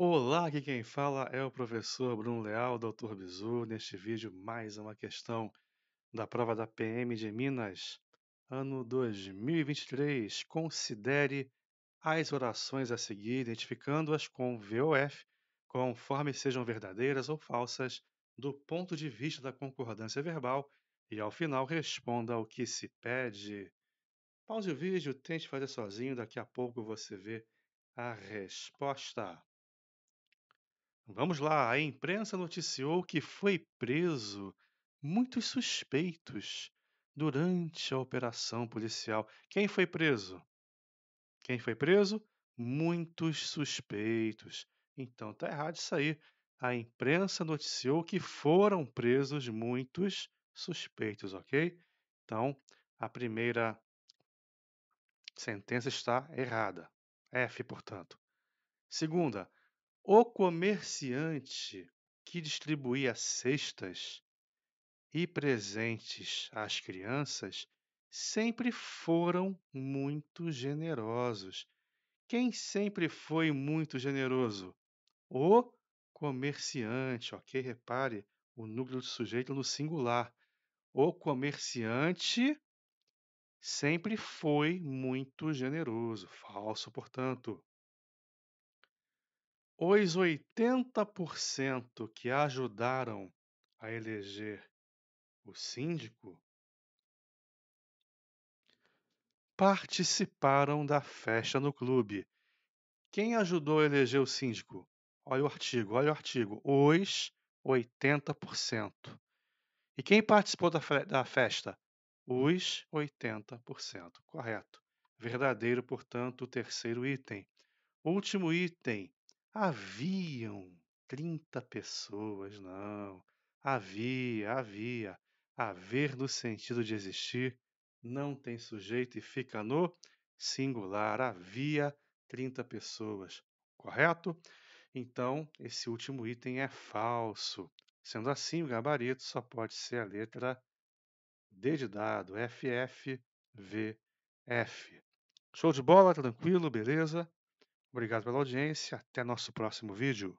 Olá, aqui quem fala é o professor Bruno Leal, doutor Bizu. Neste vídeo, mais uma questão da prova da PM de Minas, ano 2023. Considere as orações a seguir, identificando-as com VOF, conforme sejam verdadeiras ou falsas, do ponto de vista da concordância verbal, e ao final responda o que se pede. Pause o vídeo, tente fazer sozinho, daqui a pouco você vê a resposta. Vamos lá, a imprensa noticiou que foi preso muitos suspeitos durante a operação policial. Quem foi preso? Quem foi preso? Muitos suspeitos. Então tá errado isso aí. A imprensa noticiou que foram presos muitos suspeitos, ok? Então, a primeira sentença está errada. F, portanto. Segunda, o comerciante que distribuía cestas e presentes às crianças sempre foram muito generosos. Quem sempre foi muito generoso? O comerciante, ok? Repare o núcleo do sujeito no singular. O comerciante sempre foi muito generoso. Falso, portanto. Os 80% que ajudaram a eleger o síndico participaram da festa no clube. Quem ajudou a eleger o síndico? Olha o artigo, olha o artigo. Os 80%. E quem participou da, da festa? Os 80%. Correto. Verdadeiro, portanto, o terceiro item. Último item. Haviam 30 pessoas, não. Havia, havia. Haver no sentido de existir não tem sujeito e fica no singular. Havia 30 pessoas, correto? Então, esse último item é falso. Sendo assim, o gabarito só pode ser a letra D de dado, FF, VF. Show de bola, tranquilo, beleza? Obrigado pela audiência. Até nosso próximo vídeo.